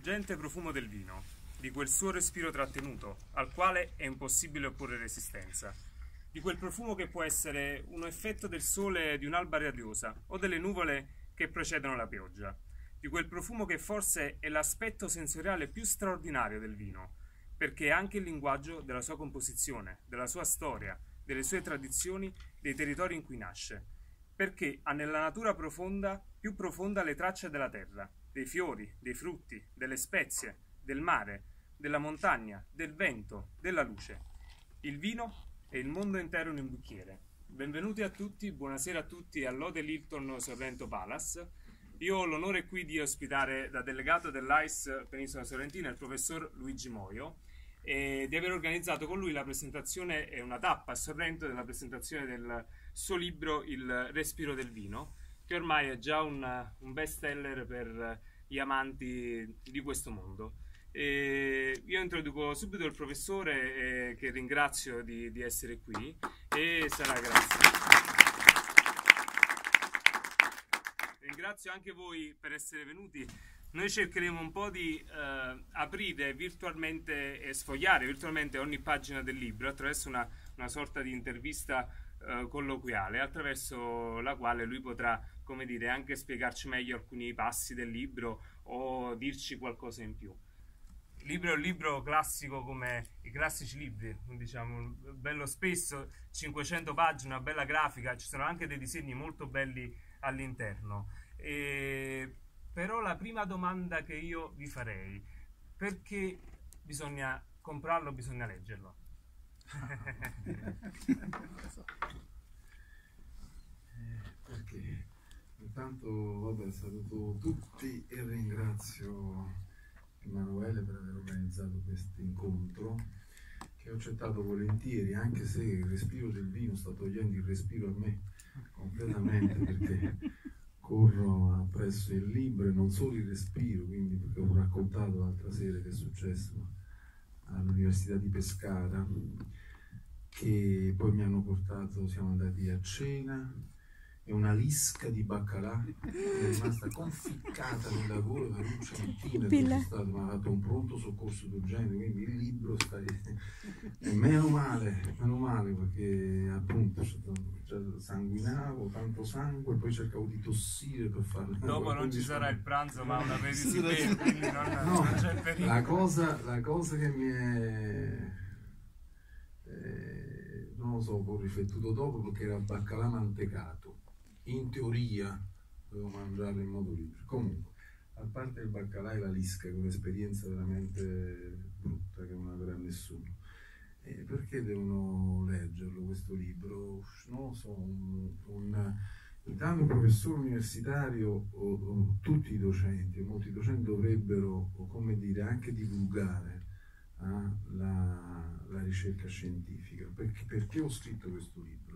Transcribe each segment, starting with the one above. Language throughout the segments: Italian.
l'effulgente profumo del vino, di quel suo respiro trattenuto, al quale è impossibile opporre resistenza, di quel profumo che può essere un effetto del sole di un'alba radiosa o delle nuvole che precedono la pioggia, di quel profumo che forse è l'aspetto sensoriale più straordinario del vino, perché è anche il linguaggio della sua composizione, della sua storia, delle sue tradizioni, dei territori in cui nasce, perché ha nella natura profonda, più profonda le tracce della terra, dei fiori, dei frutti, delle spezie, del mare, della montagna, del vento, della luce. Il vino è il mondo intero in un bicchiere. Benvenuti a tutti, buonasera a tutti all'Hotel Hilton Sorrento Palace. Io ho l'onore qui di ospitare da delegato dell'AIS Penisola Sorrentina il professor Luigi Moio e di aver organizzato con lui la presentazione e una tappa a Sorrento della presentazione del suo libro Il respiro del vino che ormai è già un, un best seller per gli amanti di questo mondo. E io introduco subito il professore eh, che ringrazio di, di, essere qui e sarà grazie. Ringrazio anche voi per essere venuti. Noi cercheremo un po' di eh, aprire virtualmente e sfogliare virtualmente ogni pagina del libro attraverso una, una sorta di intervista eh, colloquiale attraverso la quale lui potrà come dire, anche spiegarci meglio alcuni passi del libro o dirci qualcosa in più. Il libro è un libro classico come i classici libri, diciamo, bello spesso, 500 pagine, una bella grafica, ci sono anche dei disegni molto belli all'interno. E, però la prima domanda che io vi farei, perché bisogna comprarlo, bisogna leggerlo? perché intanto vabbè, saluto tutti e ringrazio Emanuele per aver organizzato questo incontro che ho accettato volentieri anche se il respiro del vino sta togliendo il respiro a me completamente perché corro appresso il libro e non solo il respiro quindi perché ho raccontato l'altra sera che è successo all'Università di Pescara che poi mi hanno portato, siamo andati a cena e una lisca di baccalà è rimasta conficcata nel lavoro per un centimetro è stato, mi ha fatto un pronto soccorso d'urgenza quindi il libro sta e meno male meno male perché appunto cioè, sanguinavo tanto sangue poi cercavo di tossire per farlo. Dopo non ci sarà il pranzo ma una medicina quindi non, no, non c'è pericolo. la cosa, la cosa che mi è eh, non lo so, ho riflettuto dopo perché era baccalà mantecato in teoria dovevo mangiare in modo libero. Comunque, a parte il baccalà e la lisca, che è un'esperienza veramente brutta che non avrà nessuno. Eh, perché devono leggerlo questo libro? Non lo so, un, un, intanto un professore universitario o, o, tutti i docenti, molti docenti dovrebbero, come dire, anche divulgare eh, la, la, ricerca scientifica. Perché, perché ho scritto questo libro?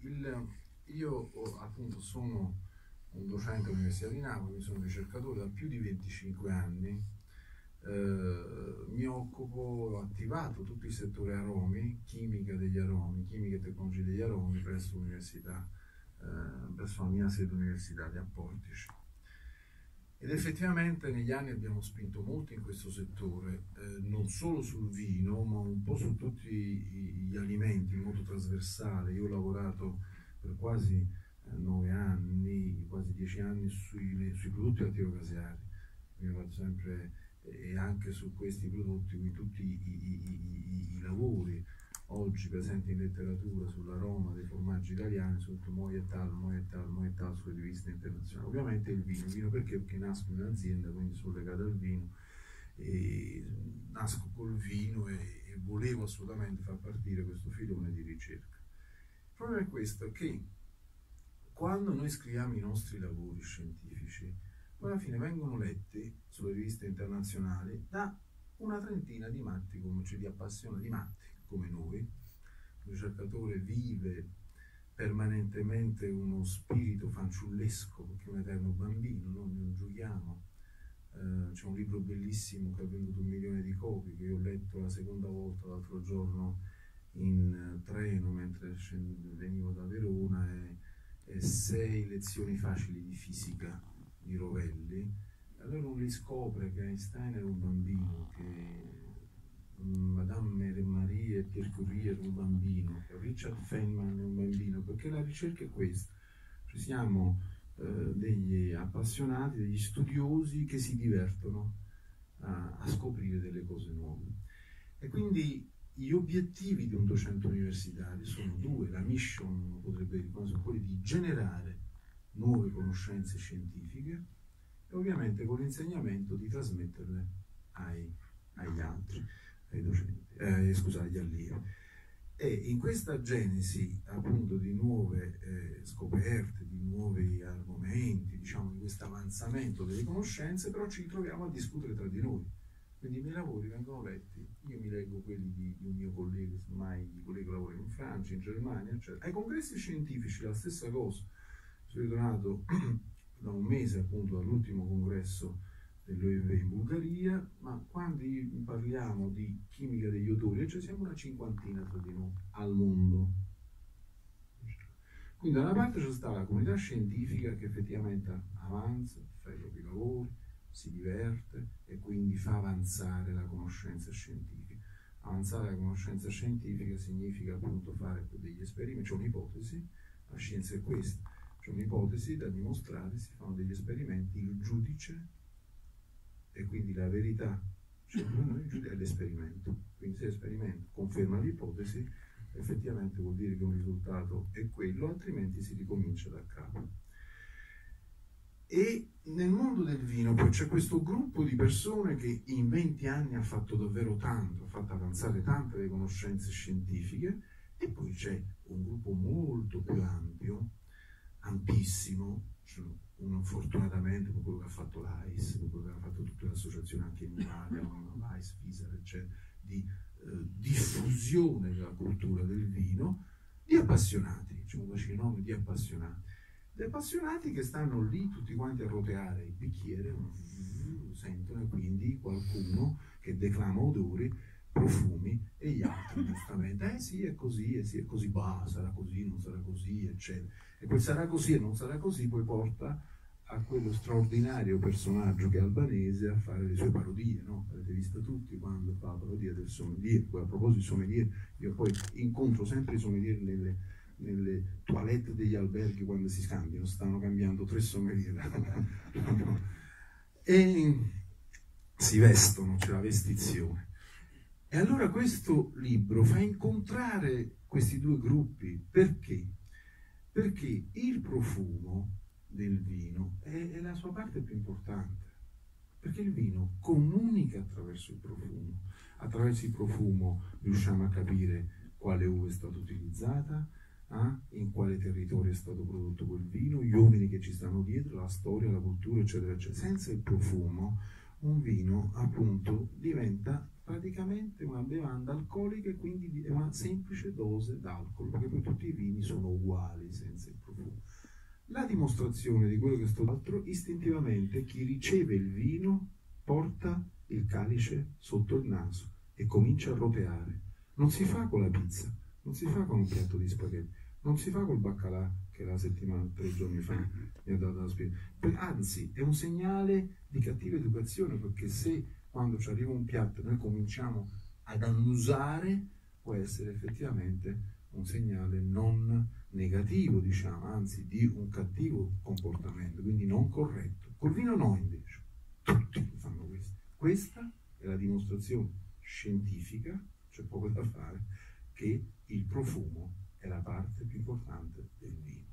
Il, io appunto sono un docente all'Università di Napoli, sono ricercatore da più di 25 anni, eh, mi occupo, ho attivato tutto il settore aromi, chimica degli aromi, chimica e tecnologia degli aromi presso l'università, eh, presso la mia sede universitaria a Portici. Ed effettivamente negli anni abbiamo spinto molto in questo settore, eh, non solo sul vino, ma un po' su tutti gli alimenti in modo trasversale. Io ho lavorato per quasi eh, nove anni, quasi dieci anni sui, sui prodotti lattiero-caseari, abbiamo fatto sempre eh, e anche su questi prodotti, quindi tutti i, i, i, i lavori oggi presenti in letteratura sull'aroma dei formaggi italiani sotto Moietal, Moietal, Moietal sulle riviste internazionali. Ovviamente il vino, il vino perché? Perché nasco in un'azienda, quindi sono legato al vino, e nasco col vino e, e volevo assolutamente far partire questo filone di ricerca. Il problema è questo, che quando noi scriviamo i nostri lavori scientifici, poi alla fine vengono letti sulle riviste internazionali da una trentina di matti come ci di appassiona di matti come noi. Il ricercatore vive permanentemente uno spirito fanciullesco perché è un eterno bambino, non giochiamo. Uh, c'è un libro bellissimo che ha venduto un milione di copie che io ho letto la seconda volta l'altro giorno in uh, treno mentre venivo da Verona e, e, sei lezioni facili di fisica di Rovelli allora uno riscopre che Einstein era un bambino, che Madame Marie Pierre Curie era un bambino, Richard Feynman è un bambino, perché la ricerca è questa. Ci siamo eh, degli appassionati, degli studiosi che si divertono a, a scoprire delle cose nuove. E quindi gli obiettivi di un docente universitario sono due, la mission potrebbe sono quelli di generare nuove conoscenze scientifiche e ovviamente con l'insegnamento di trasmetterle ai, agli altri, ai docenti, eh, scusate, agli allievi. E in questa genesi appunto di nuove eh, scoperte, di nuovi argomenti, diciamo di questo avanzamento delle conoscenze, però ci troviamo a discutere tra di noi. Quindi i miei lavori vengono letti, io mi leggo quelli di, di un mio collega, mai di collega che lavora in Francia, in Germania, eccetera. Ai congressi scientifici la stessa cosa. Sono ritornato da un mese appunto dall'ultimo congresso in Bulgaria, ma quando parliamo di chimica degli odori, cioè siamo una cinquantina tra di noi al mondo. Quindi da una parte c'è stata la comunità scientifica che effettivamente avanza, fa i propri lavori, si diverte e quindi fa avanzare la conoscenza scientifica. Avanzare la conoscenza scientifica significa appunto fare degli esperimenti, c'è un'ipotesi, la scienza è questa, c'è un'ipotesi da dimostrare, si fanno degli esperimenti, il giudice e quindi la verità, cioè il giudice è l'esperimento. Quindi se l'esperimento conferma l'ipotesi, effettivamente vuol dire che un risultato è quello, altrimenti si ricomincia da capo. E nel mondo del vino poi c'è questo gruppo di persone che in 20 anni ha fatto davvero tanto, ha fatto avanzare tante le conoscenze scientifiche e poi c'è un gruppo molto più ampio ampissimo, cioè, fortunatamente per quello che ha fatto l'AIS, per quello che ha fatto tutte le associazioni anche in Italia, l'AIS, FISA, eccetera, di eh, diffusione della cultura del vino, di appassionati, diciamo così, nomi di appassionati. Di appassionati che stanno lì tutti quanti a roteare il bicchiere, sentono e quindi qualcuno che declama odori profumi e gli altri giustamente, eh sì è così, eh sì è così, bah, sarà così, non sarà così, eccetera. E quel sarà così e non sarà così poi porta a quello straordinario personaggio che è albanese a fare le sue parodie, no? Avete visto tutti quando fa la parodia del sommelier, poi a proposito di sommelier, io poi incontro sempre i sommelier nelle, nelle toilette degli alberghi quando si scambiano, stanno cambiando tre sommelier. e si vestono, c'è la vestizione. E allora questo libro fa incontrare questi due gruppi. Perché? Perché il profumo del vino è, è la sua parte più importante. Perché il vino comunica attraverso il profumo. Attraverso il profumo riusciamo a capire quale uva è stata utilizzata, eh? in quale territorio è stato prodotto quel vino, gli uomini che ci stanno dietro, la storia, la cultura, eccetera, eccetera. Senza il profumo un vino appunto diventa praticamente una bevanda alcolica e quindi è una semplice dose d'alcol, perché poi tutti i vini sono uguali senza il profumo. La dimostrazione di quello che sto altro, istintivamente chi riceve il vino porta il calice sotto il naso e comincia a roteare. Non si fa con la pizza, non si fa con un piatto di spaghetti, non si fa col baccalà che la settimana, tre giorni fa mi ha dato la spesa. Anzi, è un segnale di cattiva educazione perché se quando ci arriva un piatto noi cominciamo ad annusare, può essere effettivamente un segnale non negativo, diciamo, anzi di un cattivo comportamento, quindi non corretto. Col vino no invece, tutti fanno questo. Questa è la dimostrazione scientifica, c'è poco da fare, che il profumo è la parte più importante del vino.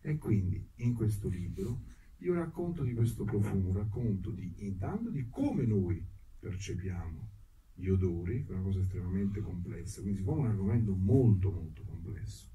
E quindi in questo libro io racconto di questo profumo, racconto di, intanto di come noi percepiamo gli odori, che è una cosa estremamente complessa, quindi siccome è un argomento molto molto complesso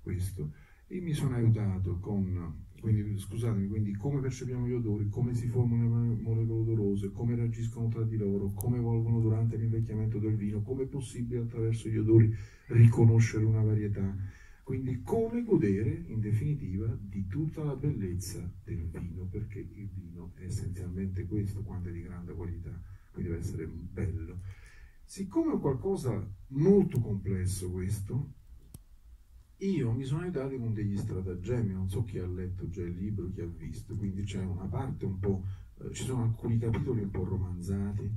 questo, e mi sono aiutato con, quindi, scusatemi, quindi come percepiamo gli odori, come si formano le molecole odorose, come reagiscono tra di loro, come evolvono durante l'invecchiamento del vino, come è possibile attraverso gli odori riconoscere una varietà quindi come godere in definitiva di tutta la bellezza del vino, perché il vino è essenzialmente questo quando è di grande qualità, quindi deve essere bello. Siccome è qualcosa molto complesso questo, io mi sono aiutato con degli stratagemmi, non so chi ha letto già il libro, chi ha visto, quindi c'è una parte un po' eh, ci sono alcuni capitoli un po' romanzati,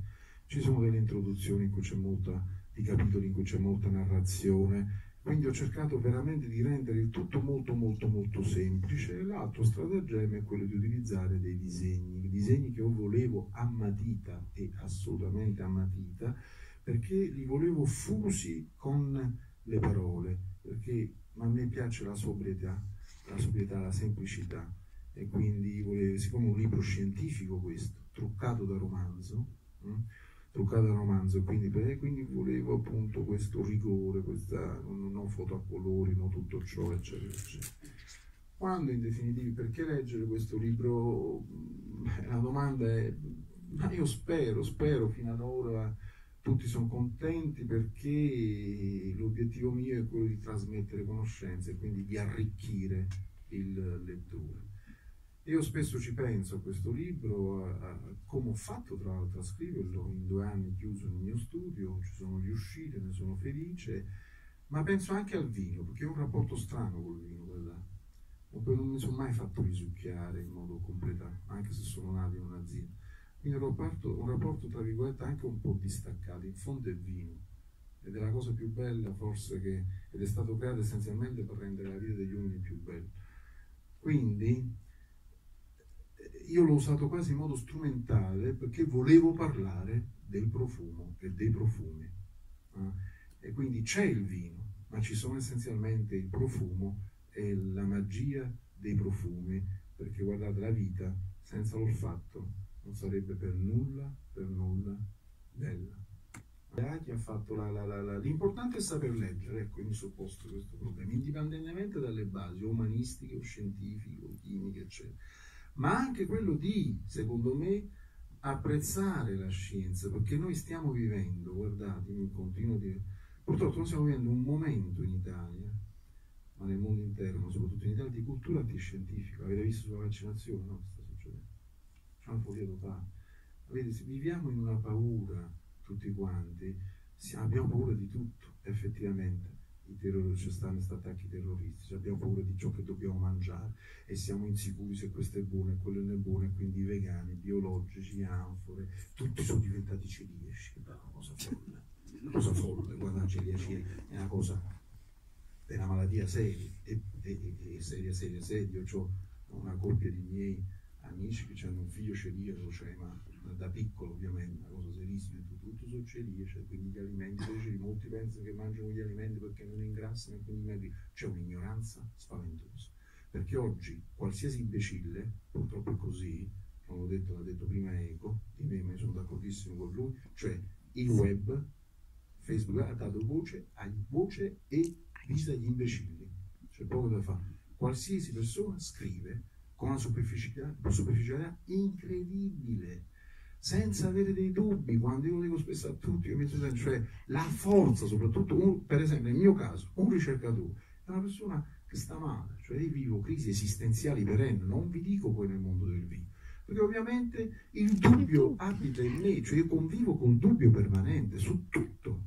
ci sono delle introduzioni in cui c'è molta, di capitoli in cui c'è molta narrazione, quindi ho cercato veramente di rendere il tutto molto molto molto semplice. L'altro stratagemma è quello di utilizzare dei disegni, disegni che io volevo a matita e assolutamente a matita, perché li volevo fusi con le parole, perché a me piace la sobrietà, la sobrietà, la semplicità e quindi volevo, siccome un libro scientifico questo, truccato da romanzo, hm? truccata da romanzo, quindi, quindi, appunto questo rigore, questa, non, foto a colori, non tutto ciò, eccetera, eccetera. Quando in definitiva, perché leggere questo libro? La domanda è, ma io spero, spero fino ad ora tutti sono contenti perché l'obiettivo mio è quello di trasmettere conoscenze e quindi di arricchire il lettore. Io spesso ci penso a questo libro, a, a, come ho fatto tra l'altro a scriverlo in due anni chiuso nel mio studio, ci sono riuscito, ne sono felice, ma penso anche al vino, perché ho un rapporto strano col vino, guardate. Non mi sono mai fatto risucchiare in modo completo, anche se sono nato in un'azienda. Quindi un rapporto, un rapporto, tra virgolette, anche un po' distaccato, in fondo è vino. Ed è la cosa più bella forse che, ed è stato creato essenzialmente per rendere la vita degli uomini più bella. Quindi io l'ho usato quasi in modo strumentale perché volevo parlare del profumo e dei profumi. Eh? E quindi c'è il vino, ma ci sono essenzialmente il profumo e la magia dei profumi, perché guardate la vita senza l'olfatto non sarebbe per nulla, per nulla bella. L'importante è saper leggere, ecco, mi posto questo problema, indipendentemente dalle basi umanistiche o scientifiche o chimiche, eccetera ma anche quello di, secondo me, apprezzare la scienza, perché noi stiamo vivendo, guardate, mi continuo a dire, purtroppo noi stiamo vivendo un momento in Italia, ma nel mondo intero, ma soprattutto in Italia, di cultura antiscientifica. Avete visto sulla vaccinazione, no? Sta succedendo. C'è una follia totale. Vedete, viviamo in una paura tutti quanti, abbiamo paura di tutto, effettivamente i terroristi, ci stanno questi attacchi terroristici, abbiamo paura di ciò che dobbiamo mangiare e siamo insicuri se questo è buono e quello non è buono e quindi i vegani, biologici, anfore, tutti sono diventati celiaci, è una cosa folle, una cosa folle, guarda la celiaci è una cosa, è una malattia seria, e, e, e seria, seria, seria, io ho una coppia di miei amici che hanno un figlio celiaco, cioè, ma da piccolo ovviamente, una serissima, tutto su celiaci, cioè, quindi gli alimenti, invece molti pensano che mangiano gli alimenti perché non ingrassano e quindi magri. C'è un'ignoranza spaventosa, perché oggi qualsiasi imbecille, purtroppo è così, non l'ho detto, l'ha detto prima Eco, di me, ma sono d'accordissimo con lui, cioè il web, Facebook ha dato voce, voce e vista agli imbecilli, c'è poco da fare. Qualsiasi persona scrive con una superficialità, superficialità incredibile, senza avere dei dubbi, quando io lo dico spesso a tutti, io mi sento, cioè la forza, soprattutto, un, per esempio nel mio caso, un ricercatore è una persona che sta male, cioè io vivo crisi esistenziali perenni, non vi dico poi nel mondo del vino, perché ovviamente il dubbio abita in me, cioè io convivo col dubbio permanente su tutto,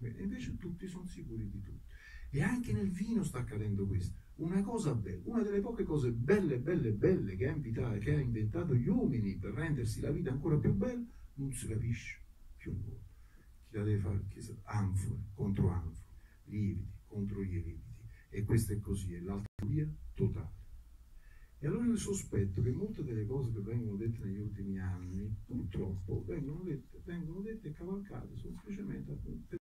e invece tutti sono sicuri di tutto. E anche nel vino sta accadendo questo. Una cosa bella, una delle poche cose belle, belle, belle che ha, invitato, che ha inventato gli uomini per rendersi la vita ancora più bella, non si capisce più nulla. Chi la deve fare? Anfore contro anfore, lieviti contro lieviti. E questo è così, è l'altra via totale. E allora io sospetto che molte delle cose che vengono dette negli ultimi anni, purtroppo, vengono dette, vengono dette cavalcate semplicemente